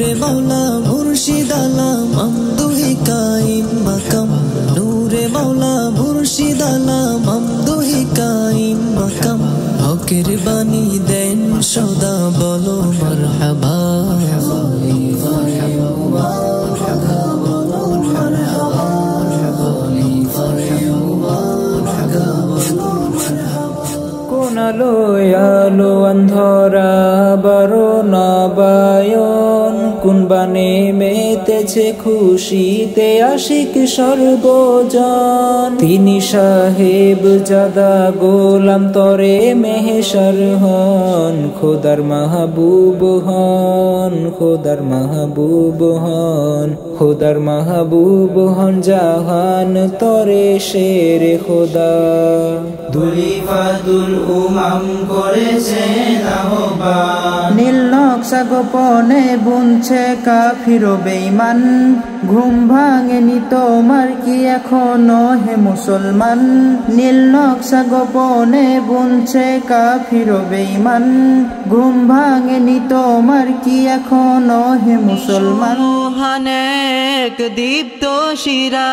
নূরে মাওলা মুর্শিদ আলাম আমদুহি কাইম মাকাম। নূরে মাওলা মুর্শিদ আলাম আমদুহি কাইম মাকাম। হকের বাণী দেন সদা, বলো মারহাবা। আলো আলো অন্ধরা বড় নবায়ন। কোন বানে মেতেছে খুশিতে আশিক সর্বজন। তিনি সাহেব জাদা গোলাম তরে মেহেশর হন। খোদার মাহবুব হন খোদার মাহবুব হন খোদার মাহবুব হন জাহান তরে শের খোদা। দুলিফাতুল উমাম আহ্বান। নীল নকশা গোপনে বুনছে কাফির বেইমান ঘুম ভাঙেনি তোমার কি এখনও হে মুসলমান? নীল নকশা গোপনে বুনছে কাফির বেইমান ঘুম ভাঙেনি তোমার কি এখনও হে মুসলমান? মহানেক দীপ্ত শিরা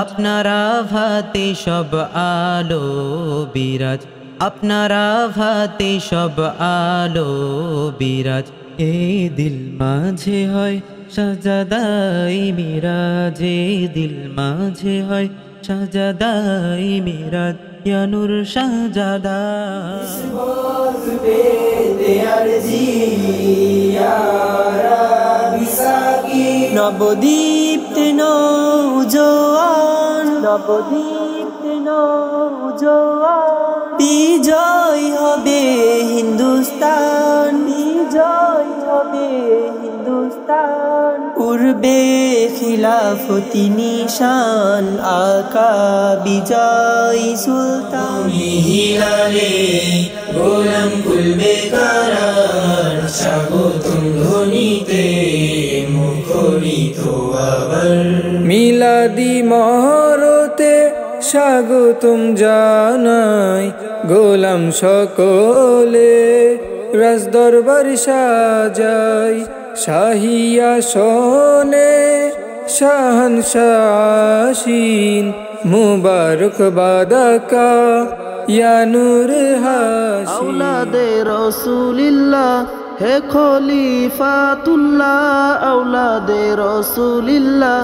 আপনারা ভাতে সব আলো বিরাজ। আপনারা ভাতে সব আলো বিরাজ। এই দিল মাঝে হয়, সাজাদাই মিরাজ। এই দিল মাঝে হয়, সাজাদাই মিরাজ। ইয়ানুর সাজাদা। নবদীপ্ত নৌজোয়ান নবদীপ্ত নৌজোয়ান। বিজয় হবে হিন্দুস্তান। বিজয় হবে হিন্দুস্তান। পূর্বে খিলাফতি নিশান আকা বিজয় সুলতান। হিলালে গোলাম খুলবে কারার স্বাগতম ধ্বনিতে মুখরিত আবার। মিলাদি মহরতে স্বাগতম জানাই, গোলাম সকলে। রাজদরবার সাজাই, শাহিয়া শোনে শাহন শাসিন মুবারক বাদাকা, ইয়ানুর হাসিন। আউলাদে রসুলিল্লাহ, হে খলিফাতুল্লাহ আউলাদে রসুলিল্লাহ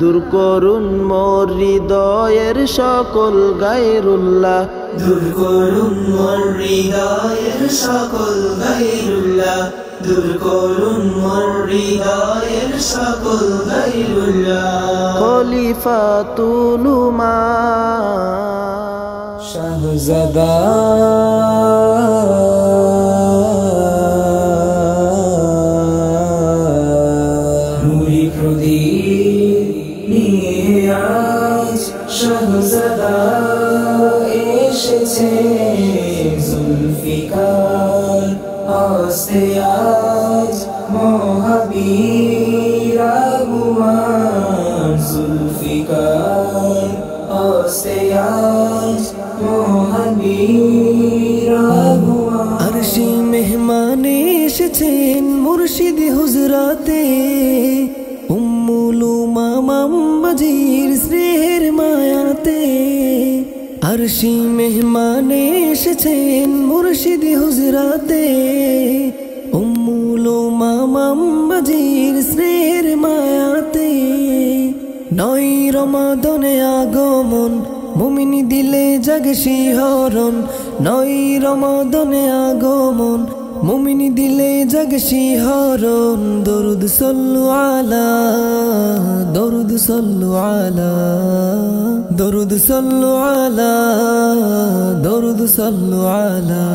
দূর করুন মোর হৃদয়ের সকল গায়রুল্লাহ। দূর করুন মোর হৃদয়ের সকল গাইরুল্লাহ দূর করুন মোর হৃদয়ের সকল গাইরুল্লাহ খলিফাতুলুমা শাহজাদা। এসেছে জুলফিকার, আস্তে আজ মহাবীর আগুয়ান জুলফিকার, আস্তে আজ মহাবীর আরশি মেহমানে এসেছেন মুর্শিদ হুজরাতে। উম্মুলু মামাম বাজির স্নেহের মায়াতে। আরশি মেহমানে এসেছেন মুর্শিদ হুজরাতে। উম্মুলো মামাম্বাজির স্নেহের মায়াতে। নয় রমাদনে আগমন, মুমিনি দিলে জাগে শিহরণ। নয় রমাদনে আগমন মুমিনি দিলে জাগে শিহরণ, দরুদ সল্লু আলা, দরুদ সল্লু আলা, দরুদ সল্লু আলা, দরুদ সল্লু আলা।